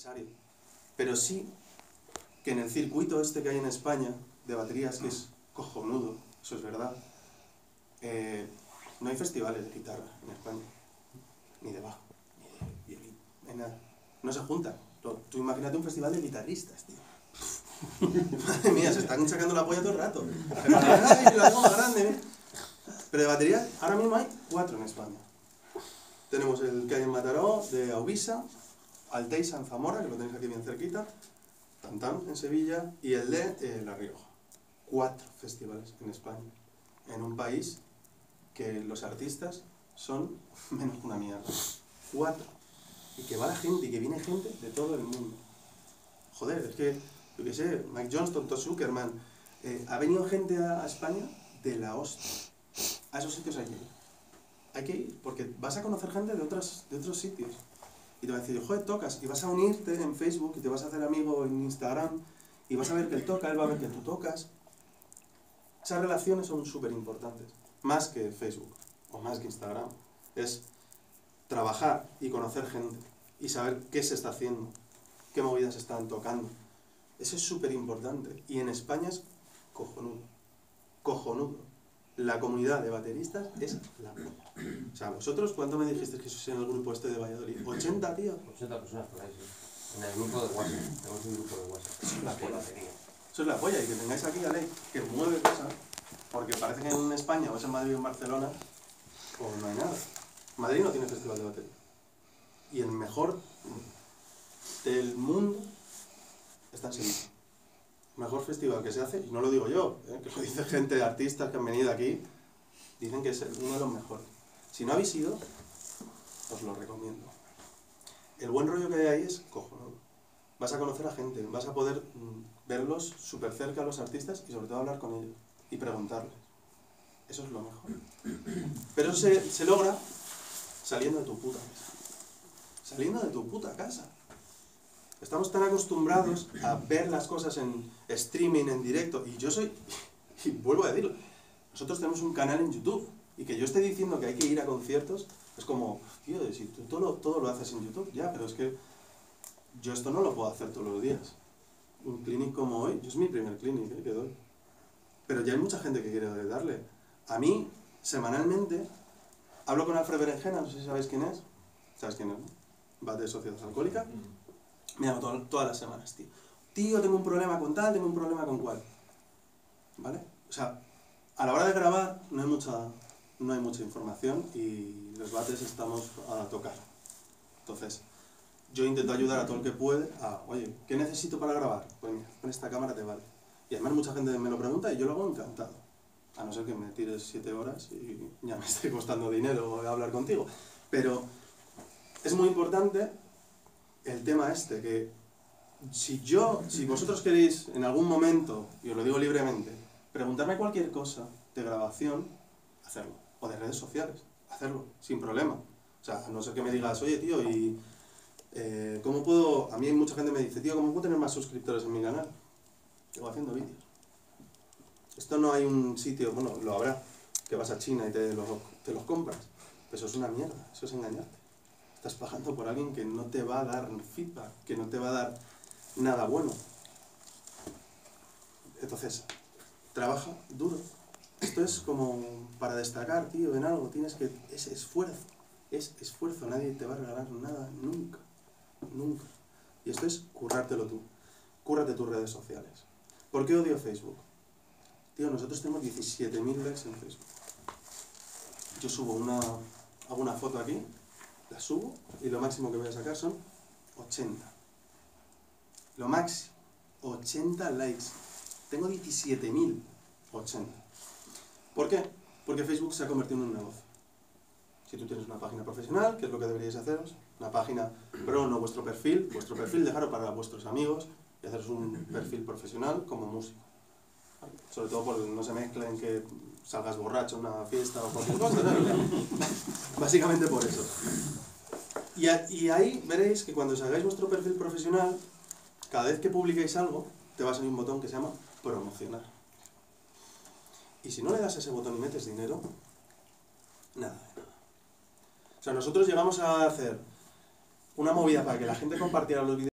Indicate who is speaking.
Speaker 1: empresario. Pero sí que en el circuito este que hay en España de baterías, que es cojonudo, eso es verdad, eh, no hay festivales de guitarra en España, ni de bajo, ni de violín, ni nada. No se juntan. Tú imagínate un festival de guitarristas, tío. Madre mía, se están sacando la polla todo el rato. Ay, la grande, ¿eh? Pero de baterías, ahora mismo hay cuatro en España. Tenemos el que hay en Mataró, de Aubisa, Alteisa en Zamora, que lo tenéis aquí bien cerquita, Tantam en Sevilla, y el de eh, La Rioja. Cuatro festivales en España. En un país que los artistas son menos una mierda. Cuatro. Y que va la gente, y que viene gente de todo el mundo. Joder, es que, yo qué sé, Mike Johnston, Todd Zuckerman, eh, ha venido gente a, a España de la hostia. A esos sitios hay que ir. Hay que ir, porque vas a conocer gente de, otras, de otros sitios. Y te va a decir, joder, tocas. Y vas a unirte en Facebook y te vas a hacer amigo en Instagram. Y vas a ver que él toca, él va a ver que tú tocas. Esas relaciones son súper importantes. Más que Facebook o más que Instagram. Es trabajar y conocer gente. Y saber qué se está haciendo. Qué movidas están tocando. Eso es súper importante. Y en España es cojonudo. Cojonudo la comunidad de bateristas es la polla. O sea, vosotros, ¿cuánto me dijiste que sois en el grupo este de Valladolid? ¿80, tío?
Speaker 2: 80 personas por ahí, sí. En el grupo de WhatsApp. Tenemos un grupo de WhatsApp.
Speaker 1: Eso es la polla. Eso es la polla. Y que tengáis aquí a Ley que mueve cosas, porque parece que en España, o es en Madrid o en Barcelona, pues no hay nada. Madrid no tiene festival de batería. Y el mejor del mundo está en Sevilla mejor festival que se hace, y no lo digo yo, ¿eh? que lo dice gente, de artistas que han venido aquí, dicen que es uno de los mejores. Si no habéis ido, os lo recomiendo. El buen rollo que hay ahí es cojonudo. Vas a conocer a gente, vas a poder mm, verlos súper cerca a los artistas y sobre todo hablar con ellos y preguntarles. Eso es lo mejor. Pero eso se, se logra saliendo de tu puta casa. Saliendo de tu puta casa. Estamos tan acostumbrados a ver las cosas en streaming, en directo, y yo soy, y vuelvo a decirlo, nosotros tenemos un canal en YouTube, y que yo esté diciendo que hay que ir a conciertos, es como, tío, si tú todo todo lo haces en YouTube, ya, pero es que yo esto no lo puedo hacer todos los días. Un clinic como hoy, yo es mi primer clinic ¿eh? que doy. Pero ya hay mucha gente que quiere darle. A mí, semanalmente, hablo con Alfred Berenjena, no sé si sabéis quién es. ¿Sabes quién es? Va de Sociedad Alcohólica. Me llamo todas las semanas, tío. Tío, tengo un problema con tal, tengo un problema con cual. ¿Vale? O sea, a la hora de grabar no hay mucha, no hay mucha información y los bates estamos a tocar. Entonces, yo intento ayudar a todo el que puede a, oye, ¿qué necesito para grabar? Pues mira, con esta cámara te vale. Y además mucha gente me lo pregunta y yo lo hago encantado. A no ser que me tires siete horas y ya me esté costando dinero hablar contigo. Pero es muy importante el tema este, que si yo, si vosotros queréis en algún momento, y os lo digo libremente, preguntarme cualquier cosa de grabación, hacerlo. O de redes sociales, hacerlo, sin problema. O sea, a no ser que me digas, oye tío, y eh, ¿cómo puedo? A mí mucha gente me dice, tío, ¿cómo puedo tener más suscriptores en mi canal? Llevo haciendo vídeos. Esto no hay un sitio, bueno, lo habrá, que vas a China y te los, te los compras. Eso es una mierda, eso es engañarte. Estás pagando por alguien que no te va a dar feedback, que no te va a dar nada bueno. Entonces, trabaja duro. Esto es como para destacar, tío, en algo. Tienes que... Es esfuerzo. Es esfuerzo. Nadie te va a regalar nada nunca. Nunca. Y esto es currártelo tú. Cúrrate tus redes sociales. ¿Por qué odio Facebook? Tío, nosotros tenemos 17.000 likes en Facebook. Yo subo una... Hago una foto aquí la subo y lo máximo que voy a sacar son 80. Lo máximo, 80 likes. Tengo 17.000, 80. ¿Por qué? Porque Facebook se ha convertido en un negocio. Si tú tienes una página profesional, que es lo que deberíais haceros, una página pro, no vuestro perfil, vuestro perfil dejarlo para vuestros amigos y haceros un perfil profesional como músico. Sobre todo porque no se mezclen que salgas borracho en una fiesta o cualquier cosa. Básicamente por eso. Y, ahí veréis que cuando salgáis vuestro perfil profesional, cada vez que publiquéis algo, te va a salir un botón que se llama promocionar. Y si no le das a ese botón y metes dinero, nada de nada. O sea, nosotros llegamos a hacer una movida para que la gente compartiera los vídeos